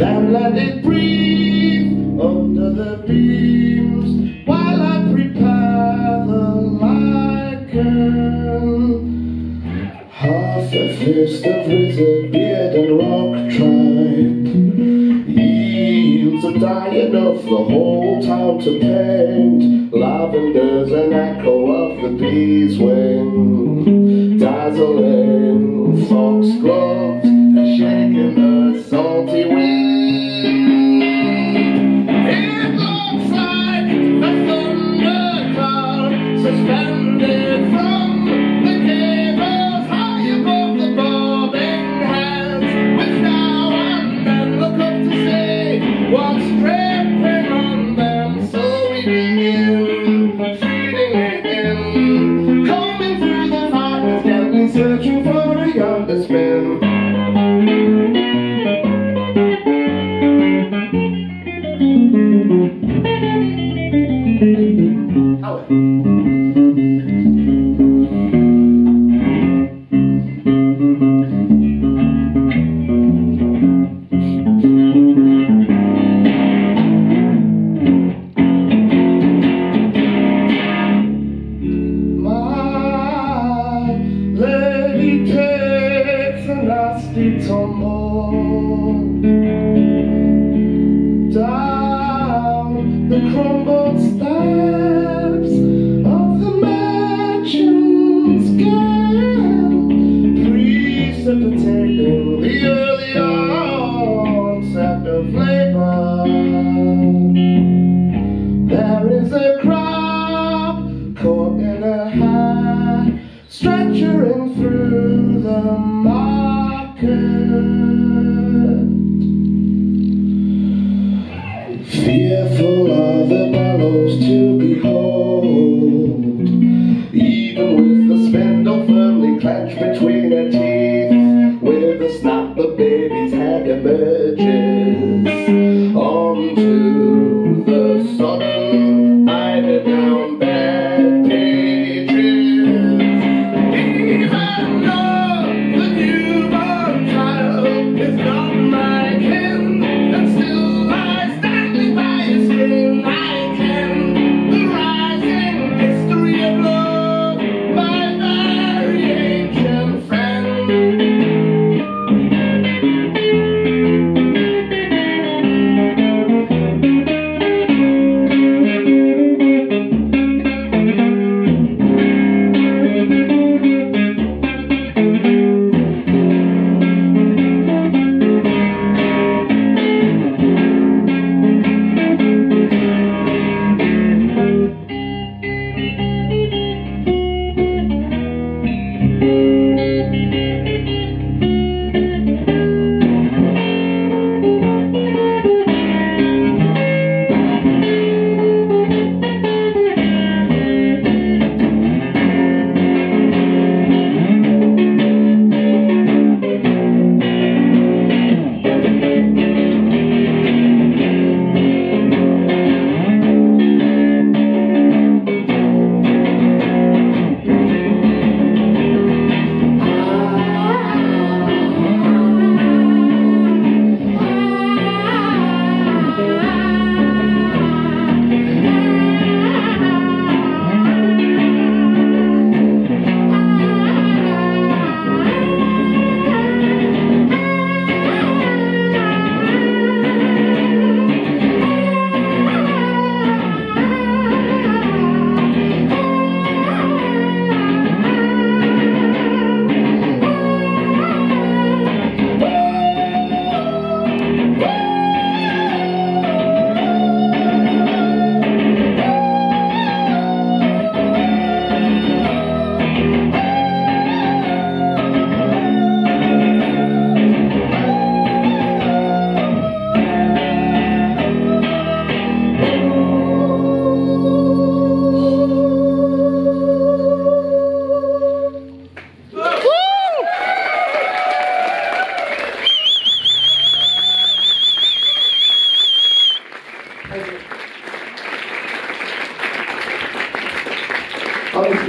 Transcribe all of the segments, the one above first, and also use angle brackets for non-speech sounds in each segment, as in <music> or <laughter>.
Then let it breathe under the beams while I prepare the lichen. Half a fist of wizard beard and rock tripe. Yields are dying of the whole town to paint. Lavender's an echo of the bees' wings. almost there.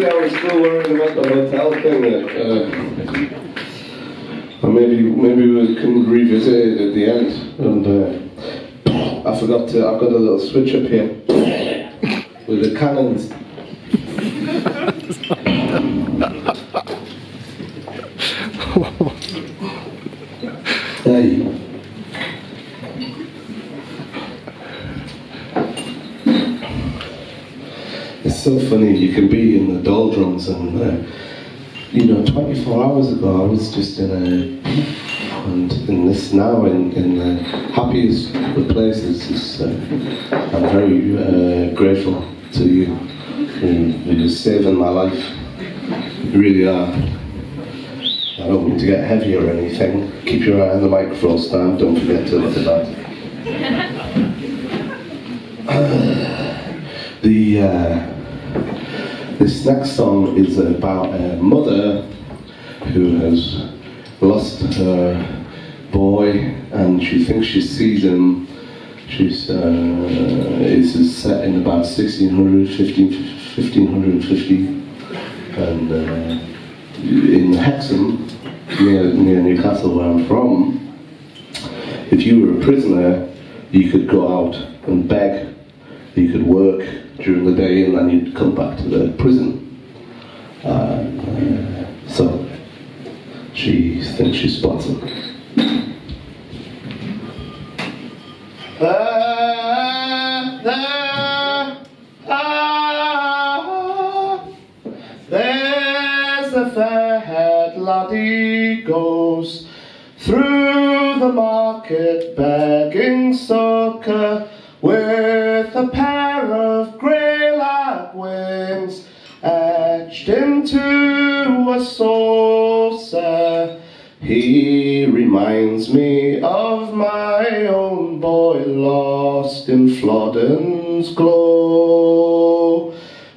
I was still worried about the hotel thing. Uh, maybe maybe we can revisit it at the end. And uh, I forgot to. I've got a little switch up here <coughs> with the cannons. <laughs> hey. It's so funny, you can be in the doldrums and, uh, you know, 24 hours ago I was just in a, and in this now, in, in the happiest of places, is, uh, I'm very uh, grateful to you. You're saving my life. You really are. I don't mean to get heavy or anything. Keep your eye on the microphone stand, don't forget to look at that. <sighs> the uh, this next song is about a mother who has lost her boy and she thinks she sees him. She's uh, it's set in about 1600, 1550, and uh, in Hexham, near, near Newcastle, where I'm from. If you were a prisoner, you could go out and beg. You could work during the day and then you'd come back to the prison. Uh, so she thinks she spots him. There's a fair-haired laddie goes through the market begging succor with a pair of grey lapwings etched into a saucer. He reminds me of my own boy lost in Flodden's glow.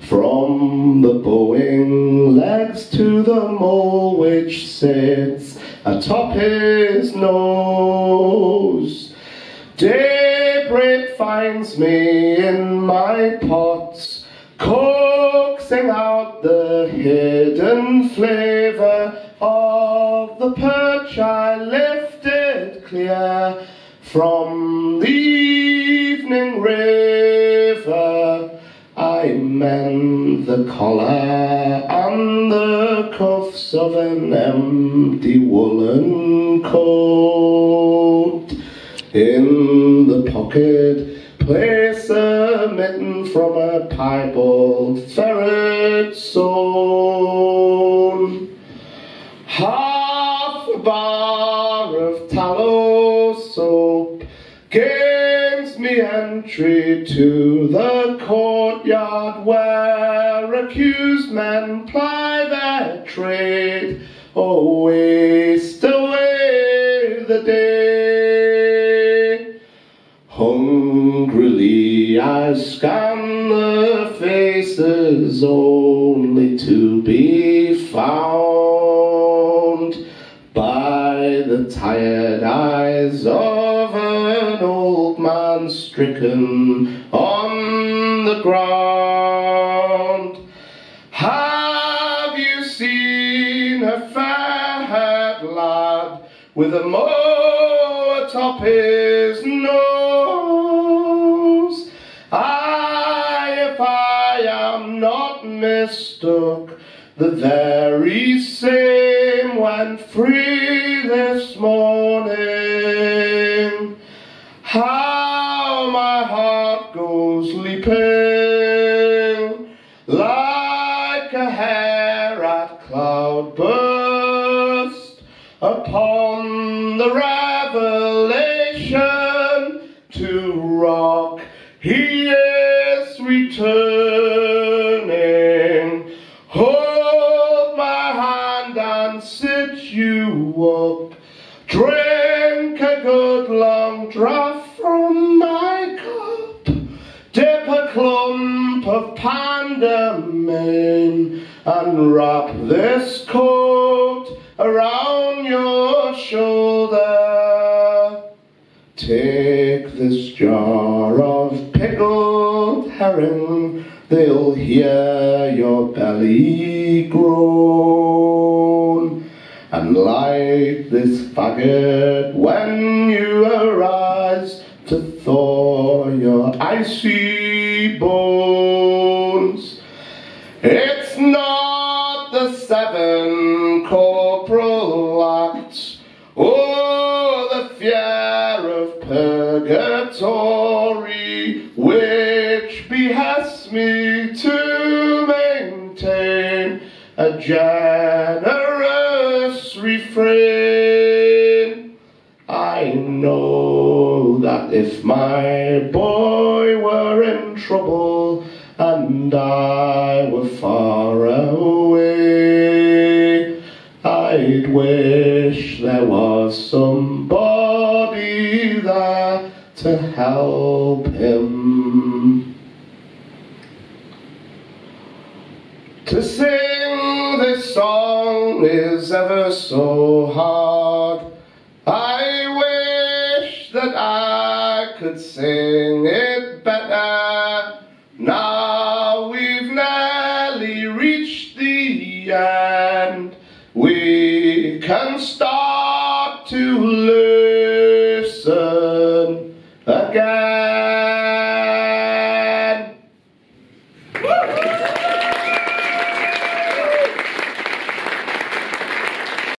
From the bowing legs to the mole which sits atop his nose. Finds me in my pots, coaxing out the hidden flavour of the perch I lifted clear from the evening river. I mend the collar and the cuffs of an empty woolen coat. In pocket, place a mitten from a piebald ferret sewn. Half a bar of tallow soap gains me entry to the courtyard where accused men ply their trade. Oh, Hungrily I scan the faces only to be found by the tired eyes of an old man stricken on the ground. Have you seen a fair-haired lad with a mow atop his nose? Mistook, the very same went free this morning. How my heart goes leaping a good long draught from my cup. Dip a clump of pandemain and wrap this coat around your shoulder. Take this jar of pickled herring, they'll hear your belly groan. And light this faggot when you arise to thaw your icy bones. It's not the seven corporal acts, or the fear of purgatory, which behests me to maintain a generous if my boy were in trouble and I were far away, I'd wish there was somebody there to help him. To sing this song is ever so hard. singet bat